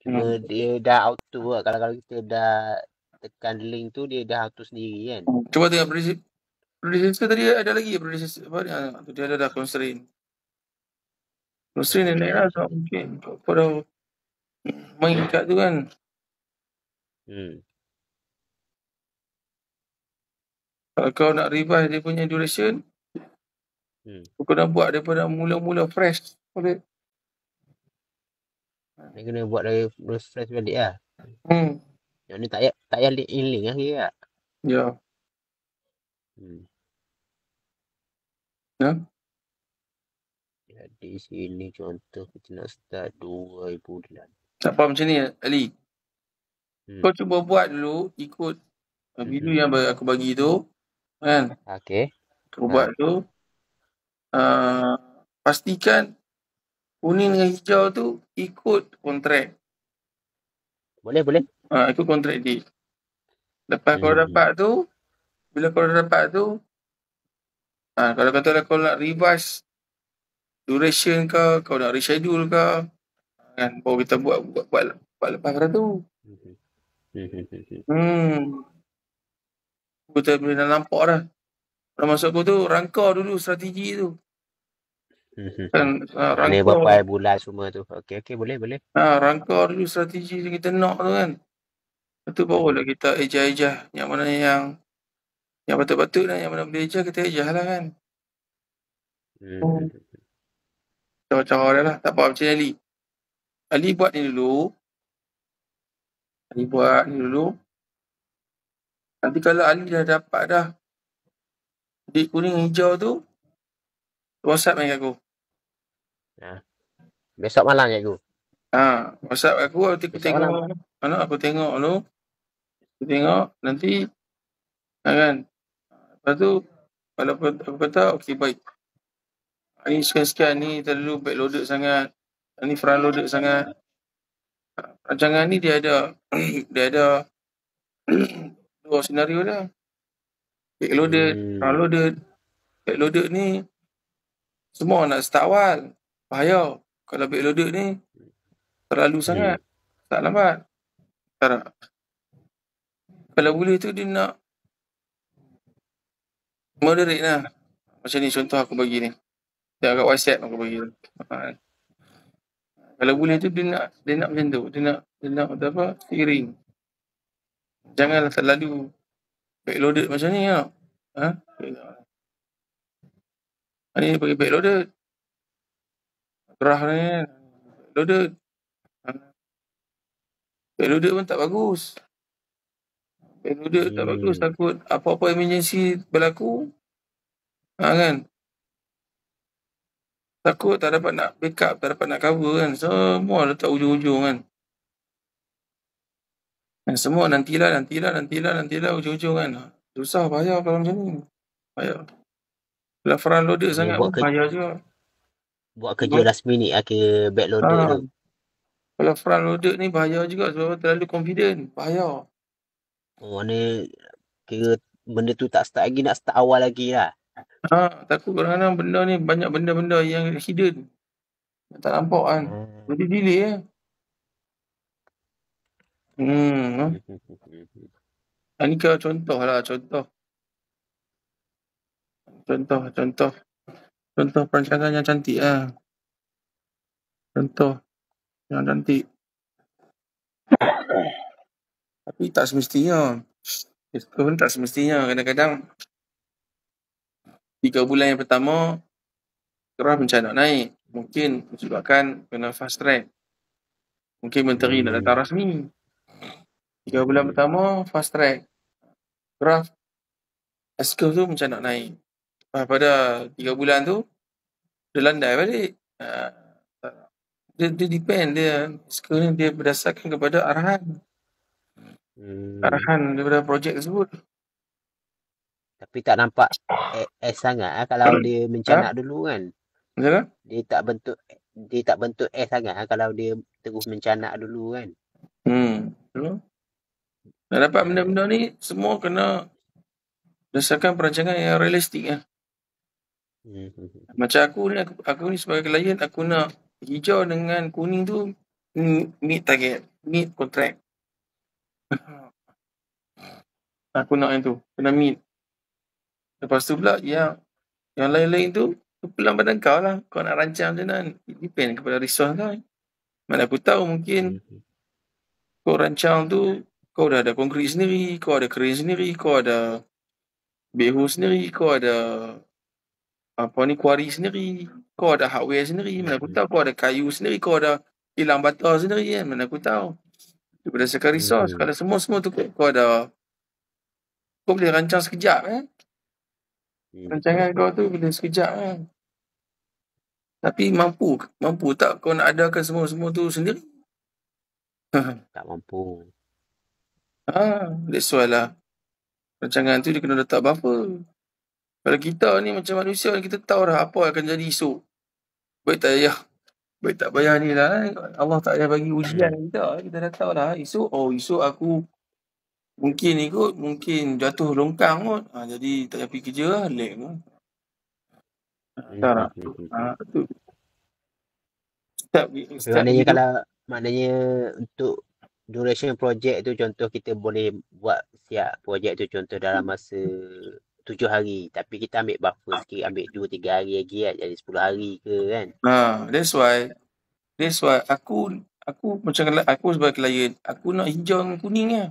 Cuma Hmm. dia dah auto lah. Kalau kalau kita dah tekan link tu dia dah auto sendiri kan. Cuba tengok predecessor. Predecessor tadi ada lagi predecessor apa ni? Ah, tu dia ada dah constraint. Constraint dia naik lah sebab mungkin kau, dah main kat tu kan. Hmm. Kalau kau nak revise dia punya duration, Hmm. kau nak buat daripada mula-mula fresh. Boleh. Dia kena buat dari refresh balik lah. Hmm. Yang ni tak payah tak payah link in link lah kira tak? Ya. Hmm. Ya. Jadi sini contoh kita nak start 2009. Tak faham macam ni Ali. Hmm. Kau cuba buat dulu ikut uh, video Mhm. yang aku bagi tu. Kan? Okey. Kau Ha. buat tu. Uh, pastikan kuning dengan hijau tu ikut kontrak. Boleh boleh. Ha, ikut kontrak dia. Lepas kau Hmm. dapat tu, bila kau dapat tu, ha, kalau katalah kau nak revise duration ke, kau nak reschedule ke, kan, baru kita buat buat, buat, buat lepas pada tu. Mhm. Hmm. Kita boleh dah nampak dah. Dah masuk aku tu, rangka dulu strategi tu. Mhm. Kan, Mana rangka, berapa bulan semua tu. Okey okey boleh boleh. ha, rangka dulu strategi yang kita nak tu kan. Lepas tu barulah kita ejah-ejah yang mana yang yang patut-patut lah, yang mana boleh ejah, kita ejah lah kan. Mhm. Cara-cara dia lah. Tak apa macam Ali. Ali buat ni dulu. Ali buat ni dulu. Nanti kalau Ali dah dapat dah di kuning hijau tu, WhatsApp kat aku. Besok malam cikgu. Ha, WhatsApp aku, nanti aku Besok tengok. Mana aku tengok dulu. Aku tengok, nanti ha, kan. Lepas tu, kalau aku, aku kata, okey baik. Ni sekian-sekian ni terlalu backloaded sangat. Ni front loaded sangat. Ha, Rancangan ni dia ada dia ada dua senario dah. Backloaded, Hmm. front loaded. Backloaded ni semua nak start awal. Bahaya. Kalau backloaded ni terlalu sangat. Tak lambat. Tak. Kalau boleh tu dia nak moderate lah. Macam ni contoh aku bagi ni. Dia agak WhatsApp aku bagi. Ha. Kalau boleh tu dia nak dia nak macam tu. Dia nak dia nak apa? Steering. Janganlah terlalu backloaded macam ni tau. Ha? Ni bagi backloaded. Gerah ni. Backloaded. Ha. Backloaded pun tak bagus. Backloaded tak Hmm. bagus. Takut apa-apa emergency berlaku. Ha kan? Takut tak dapat nak backup, tak dapat nak cover kan. Semua letak ujung-ujung kan. Dan semua nantilah, nantilah, nantilah, nantilah ujung-ujung kan. Susah, bahaya kalau macam ni. Bahaya. Kalau front loaded Dia sangat buat pun bahaya juga. buat kerja last minute lah kira backloaded Ha. tu. Kalau front loaded ni bahaya juga sebab terlalu confident. Bahaya. Oh, mana kira benda tu tak start lagi nak start awal lagi lah. Ha, takut kadang-kadang benda ni banyak benda-benda yang hidden. Yang tak nampak kan. Hmm. Jadi delay eh. Hmm. Ha, ni kau contoh lah, contoh. Contoh, contoh. Contoh perancangan yang cantik lah. Contoh yang cantik. Tapi tak semestinya. Itu pun tak semestinya. Kadang-kadang tiga bulan yang pertama kerah macam nak naik. Mungkin disebabkan kena fast track. Mungkin menteri nak datang rasmi. Tiga bulan pertama fast track. Graf S-curve tu macam nak naik. Lepas pada tiga bulan tu dia landai balik. Ha, dia, dia depend dia ni dia berdasarkan kepada arahan. Hmm. Arahan daripada projek tersebut. Tapi tak nampak S, S sangat lah kalau dia mencanak dulu kan. Macam mana? Dia tak bentuk dia tak bentuk S sangat lah kalau dia terus mencanak dulu kan. Hmm. Betul. Nak dapat benda-benda ni semua kena berdasarkan perancangan yang realistik lah. Macam aku ni, aku, aku ni sebagai klien, aku nak hijau dengan kuning tu meet target. meet kontrak. Aku nak yang tu. Kena meet. Lepas tu pula yang yang lain-lain tu pelan pada kau lah. Kau nak rancang macam mana. Depend kepada resource kau. Mana aku tahu mungkin kau rancang tu kau dah ada konkrit sendiri, kau ada crane sendiri, kau ada backhoe sendiri, kau ada apa ni quarry sendiri, kau ada hardware sendiri, mana aku tahu kau ada kayu sendiri, kau ada kilang bata sendiri kan, mana aku tahu. Itu berdasarkan resource. Mhm. Kalau semua-semua tu kau, ada kau boleh rancang sekejap kan. Hmm. Rancangan kau tu boleh sekejap kan. Tapi mampu mampu tak kau nak adakan semua-semua tu sendiri? Tak mampu. Ha, that's why lah. Rancangan tu dia kena letak buffer. Kalau kita ni macam manusia ni kita tahu dah apa akan jadi esok. Baik tak payah. Baik tak payah ni lah. eh. Allah tak payah bagi ujian kita. Kita dah tahu dah esok. Oh esok aku mungkin ni kot. Mungkin jatuh longkang kot. Ha, jadi tak payah pergi kerja lah. Kot. Hmm. Tak hmm, hmm. Ha, tu. Start, Tapi start maknanya kalau maknanya untuk duration projek tu contoh kita boleh buat siap projek tu contoh dalam masa tujuh hari tapi kita ambil buffer sikit ambil dua tiga hari lagi kan jadi sepuluh hari ke kan Ha, that's why that's why aku aku macam aku sebagai klien, aku nak hijau dengan kuning lah.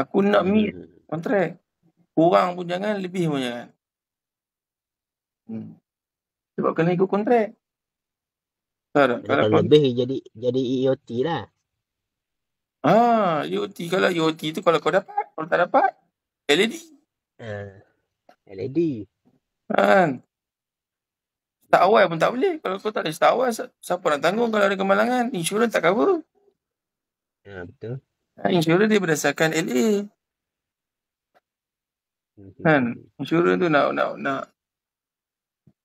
Aku nak meet hmm. kontrak. Kurang pun jangan, lebih pun jangan. Hmm. Sebab kena ikut kontrak. Tak tak? Kalau lebih jadi jadi EOT lah ah, UOT. Kalau UOT tu kalau kau dapat, kalau tak dapat, LED. Uh, LED Kan? Start awal pun tak boleh. Kalau kau tak ada start awal, si- siapa nak tanggung kalau ada kemalangan? Insurans tak cover. uh, betul Ha, insurans dia berdasarkan LA. Kan? Insurans tu nak nak nak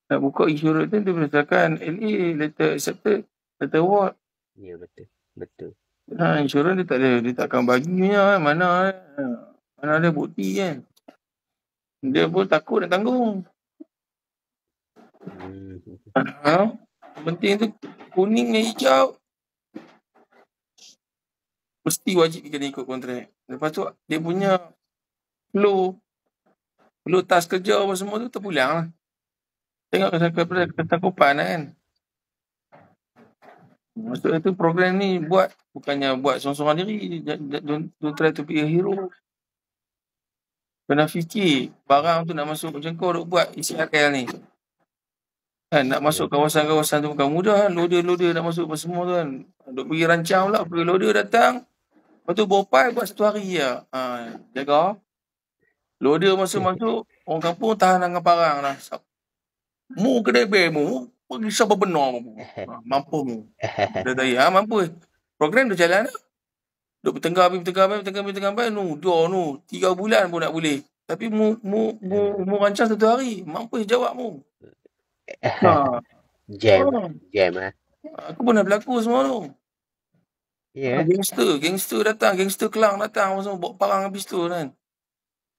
nak buka insurans tu dia berdasarkan LA, letter accepted, letter award. ya betul betul Ha, insurans dia tak ada, dia takkan bagi punya kan. Mana eh, mana ada bukti kan. Dia pun takut nak tanggung. hmm. Ha? Penting tu kuning dan hijau. Mesti wajib kena ikut kontrak. Lepas tu dia punya flow flow task kerja apa semua tu terpulang lah. Tengok kepada ketakupan lah kan. Maksudnya tu program ni buat bukannya buat seorang-seorang diri. Don't, don't try to be a hero. Kena fikir barang tu nak masuk macam kau duk buat ICRL ni. Kan nak masuk kawasan-kawasan tu bukan mudah kan. Loader-loader nak masuk apa semua tu kan. Duk pergi rancang pula. Pergi loader datang. Lepas tu bopai buat satu hari je. Ha, jaga. Loader masuk-masuk. Orang kampung tahan dengan parang lah. Mu kedai bear mu. Pergi siapa benar mu. Ha, mampu mu. Dia tanya, ha, mampu. Program dah jalan dah. Duk bertengah habis, bertengah habis, bertengah habis, bertengah habis. Nu, dua nu. Tiga bulan pun nak boleh. Tapi mu, mu, mu, mu rancang satu hari. Mampu jawab mu. Ha. jam ha. jam lah Aku pernah berlaku semua tu. ya Ha, gangster. Gangster datang. Gangster Kelang datang. Semua bawa parang habis tu kan.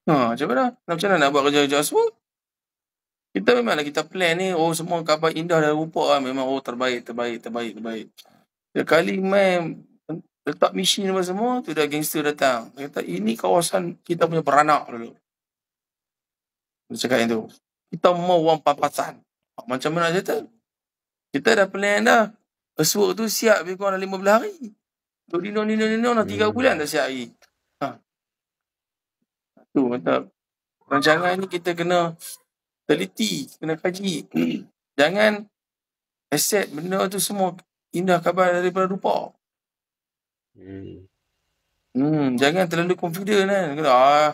Ha, macam mana? Nak Macam mana nak buat kerja-kerja semua? Kita memanglah kita plan ni. Oh, semua kabar indah dah rupa lah. Memang oh terbaik, terbaik, terbaik, terbaik. Sekali main letak mesin apa semua, tu dah gangster datang. Dia kata, ini kawasan kita punya beranak dulu. Dia cakap yang tu. Kita mau orang papasan. Macam mana cerita? Kita dah plan dah. Earthwork tu siap lebih kurang dalam 15 hari. Duk dino, dino, dino, dah 3 Hmm. bulan dah siap hari. Ha. Tu kata, rancangan ni kita kena teliti, kena kaji. Jangan accept benda tu semua indah khabar daripada rupa. Hmm. Hmm, jangan terlalu confident kan. Kata, ah,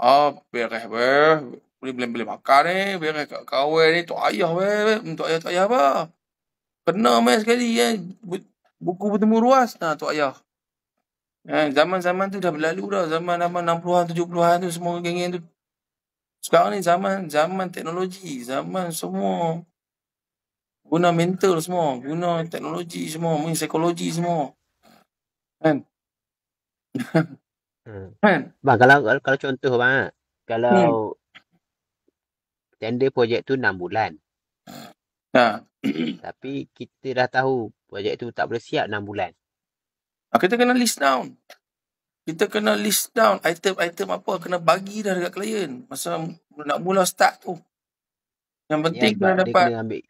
ah, beres, beres. Boleh boleh makan ni, beres kat kawan ni, tok ayah, beres. Hmm, Tok ayah, tok ayah apa? Kena main sekali. Bu- Buku bertemu ruas. Nah, tok ayah. Eh, zaman-zaman tu dah berlalu dah. Zaman-zaman 60-an, 70-an tu semua geng-geng tu. Sekarang ni zaman zaman teknologi. Zaman semua guna mental semua. Guna teknologi semua. Main psikologi semua. Kan? Hmm. Kan? Bang, kalau, kalau, kalau contoh bang, kalau tender projek tu 6 bulan, Ha. tapi kita dah tahu projek tu tak boleh siap 6 bulan. Ha, kita kena list down. Kita kena list down item-item apa kena bagi dah dekat klien masa nak mula start tu. Yang penting Ya, kena dapat kena ambil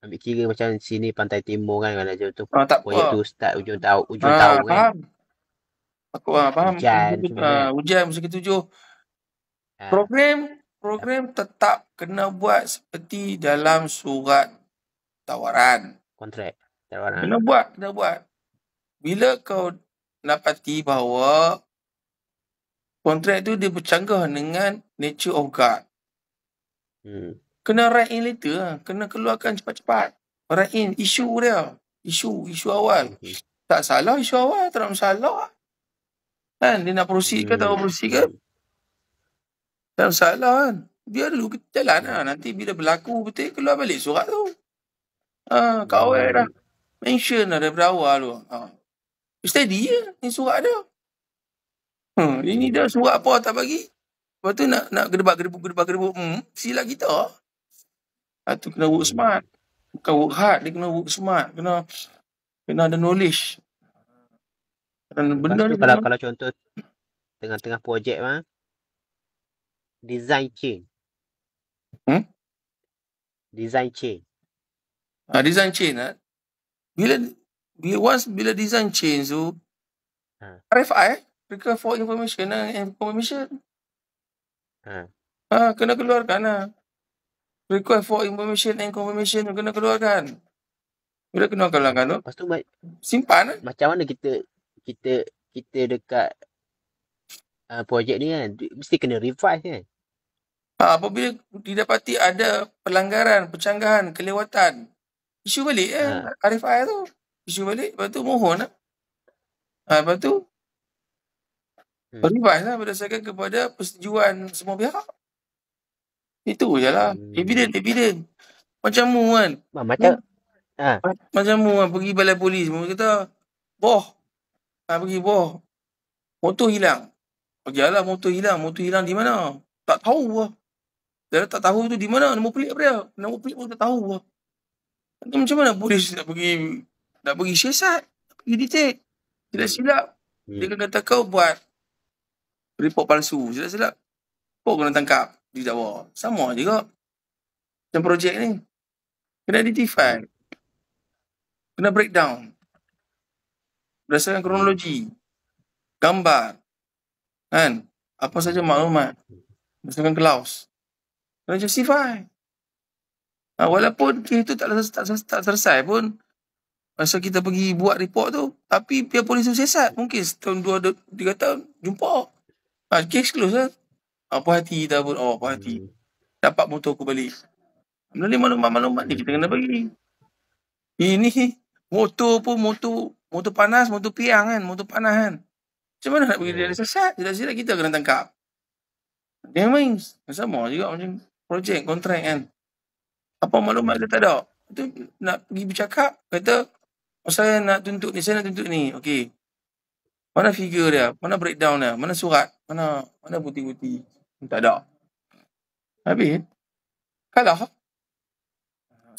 ambil kira macam sini pantai timur kan kalau macam tu ah, tak projek apa. tu start ujung tahun ujung Ah, tahun kan. faham. Aku ah, faham. Hujan ah, kan. hujan musim ketujuh. Ha. Program program tetap kena buat seperti dalam surat tawaran. kontrak tawaran. Kena buat, kena buat. Bila kau dapati bahawa kontrak tu dia bercanggah dengan nature of God. Hmm. Kena write in later lah. Kena keluarkan cepat-cepat. Write in isu dia. Isu, isu awal. Hmm. Tak salah isu awal, tak masalah. Kan, dia nak proceed ke tak nak proceed ke? Tak ada masalah kan. Biar dulu kita jalan lah. Nanti bila berlaku betul, keluar balik surat tu. Ha, kau awal dah. Mention lah daripada awal tu. Ha. Steady je ni surat dia. Hmm, ini dah surat apa tak bagi. Lepas tu nak nak gedebak-gedebuk, gedebak-gedebuk. Hmm, silap kita. Ha, tu kena work smart. Bukan work hard, dia kena work smart. Kena kena ada knowledge. Dan benda tu ni kalau kalau contoh tengah-tengah projek mah design change. Hmm? Design change. Ha, design change lah. Bila bila once bila design change tu Ha. RFI request for information and information. Ha. Ha, kena keluarkan lah. Request for information and confirmation tu kena keluarkan. Bila kena keluarkan tu, Lepas tu ma- simpan lah. macam mana kita kita kita dekat uh, projek ni kan mesti kena revise kan. Ha, apabila didapati ada pelanggaran, pencanggahan, kelewatan, isu balik eh, Ha. RFI tu. Isu balik, lepas tu mohon lah. Ha, lepas tu, Hmm. revise lah berdasarkan kepada persetujuan semua pihak. Itu je lah. Hmm. Evident, evident. Macam mu kan. Ma, macam ha, Macam mu kan pergi balai polis. Mu kata, boh. Ha, pergi boh. Motor hilang. Pergilah motor hilang. Motor hilang di mana? Tak tahu lah. Dia tak tahu tu di mana. Nombor pelik apa dia? Nombor pelik pun tak tahu lah. Nanti macam mana polis nak pergi nak pergi siasat? Nak pergi detect? Silap-silap. Dia hmm. akan kata kau buat report palsu. Silap-silap. Kau kena tangkap di dakwa. Sama juga. Macam projek ni. Kena identify. Kena breakdown. Berdasarkan kronologi. Gambar. Kan? Apa saja maklumat. Berdasarkan klaus. Kena justify. Ha, walaupun kes tu tak, tak, tak, selesai pun, masa kita pergi buat report tu, tapi pihak polis tu siasat. Mungkin setahun, dua, tiga tahun, jumpa. Ha, kes close lah. Apa hati kita pun, oh apa hati. Hmm. Dapat motor aku balik. Melalui maklumat-maklumat ni kita kena bagi. Ini motor pun motor motor panas, motor piang kan, motor panas kan. Macam mana nak bagi dia sesat? Tidak-tidak kita kena tangkap. Dia main sama juga macam projek, kontrak kan. Apa maklumat dia tak ada. Itu nak pergi bercakap, kata, oh, saya nak tuntut ni, saya nak tuntut ni. Okey. Mana figure dia? Mana breakdown dia? Mana surat? Mana mana bukti-bukti? Tak ada. Habis. Kalah.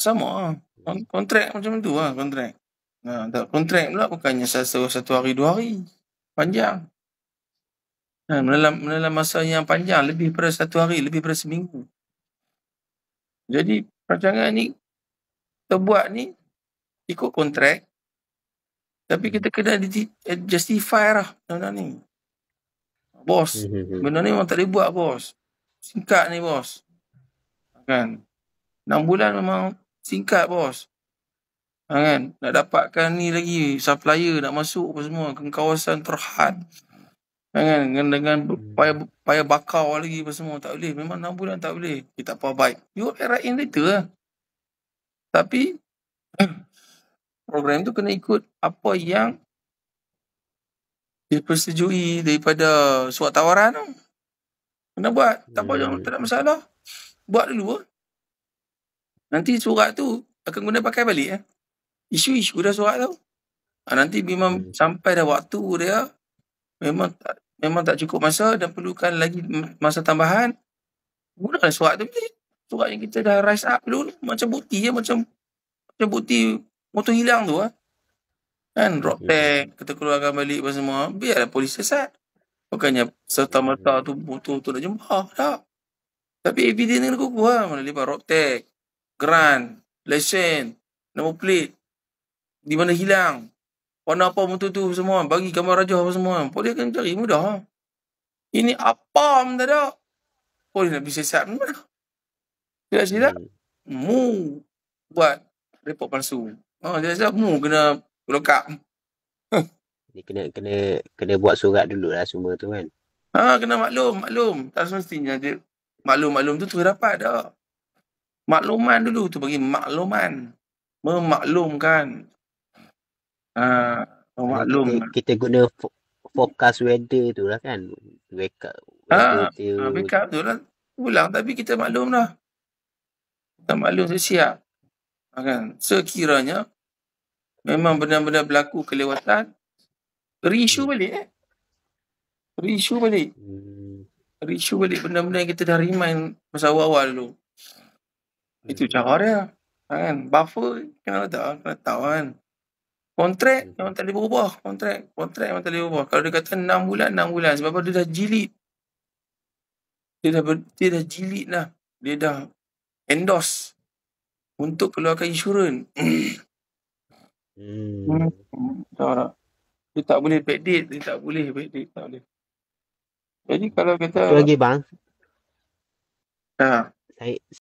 Sama lah. Kon- Kontrak macam tu lah, kontrak. Tak kontrak pula bukannya satu, satu hari, dua hari. Panjang. Nah, menelan, menelan masa yang panjang, lebih pada satu hari, lebih pada seminggu. Jadi, rancangan ni, kita buat ni, ikut kontrak, tapi kita kena justify lah benda ni. Bos, Hmm, hmm, hmm. benda ni memang tak boleh buat, bos. Singkat ni, bos. Kan? 6 bulan memang singkat, bos. Ha, kan? Nak dapatkan ni lagi, supplier nak masuk apa semua ke kawasan terhad. Ha, kan? Dengan, dengan payah, payah bakar lagi apa semua. Tak boleh. Memang 6 bulan tak boleh. Kita apa baik. You write in later lah. Tapi, program tu kena ikut apa yang dipersetujui daripada surat tawaran tu. Kena buat. Tak apa, Hmm. tak ada masalah. Buat dulu. lah. Nanti surat tu akan guna pakai balik. Eh. Isu-isu dah surat tu. Ha, nanti memang Hmm. sampai dah waktu dia, memang tak, memang tak cukup masa dan perlukan lagi masa tambahan, gunakan surat tu. Surat yang kita dah rise up dulu. Macam bukti ya, macam macam bukti motor hilang tu. Eh. Kan rock tag, kita keluarkan balik apa semua. Biarlah polis sesat. Bukannya serta-merta tu betul-betul nak jempah. Tak. Tapi evidence kena kukuh lah. Mana lepas rock tag, grant, lesen, nombor plate. Di mana hilang. Warna apa motor tu semua. Bagi gambar rajah apa semua. Polis akan cari mudah. Ini apa pun tak ada. Polis nak pergi sesat pun mana. Tidak silap. Mu buat report palsu. Ha, dia rasa mu kena lokap. Dia kena kena kena buat surat dulu lah semua tu kan. Ha, kena maklum, maklum. Tak semestinya dia maklum-maklum tu terus dapat dah. Makluman dulu tu bagi makluman. Memaklumkan. Ha, memaklum. Kita, kita guna fo- forecast weather tu lah kan. Wake up. Ha, tu. ha, backup tu lah. Ulang tapi kita maklum dah. Kita maklum siap. Ha, kan? Sekiranya memang benar-benar berlaku kelewatan, reissue balik eh. Reissue balik. Hmm. Reissue balik benda-benda yang kita dah remind masa awal-awal dulu. Itu cara dia. Kan? Buffer kena tahu, kena tahu kan. Kontrak memang tak boleh berubah. Kontrak, kontrak memang tak boleh berubah. Kalau dia kata 6 bulan, 6 bulan. Sebab dia dah jilid. Dia dah, ber, dia dah jilid lah. Dia dah endorse untuk keluarkan insurans. Hmm. Tahu tak? Dia tak boleh backdate. Dia tak boleh backdate. Tak boleh. Jadi kalau kata... Satu lagi bang, Ha, saya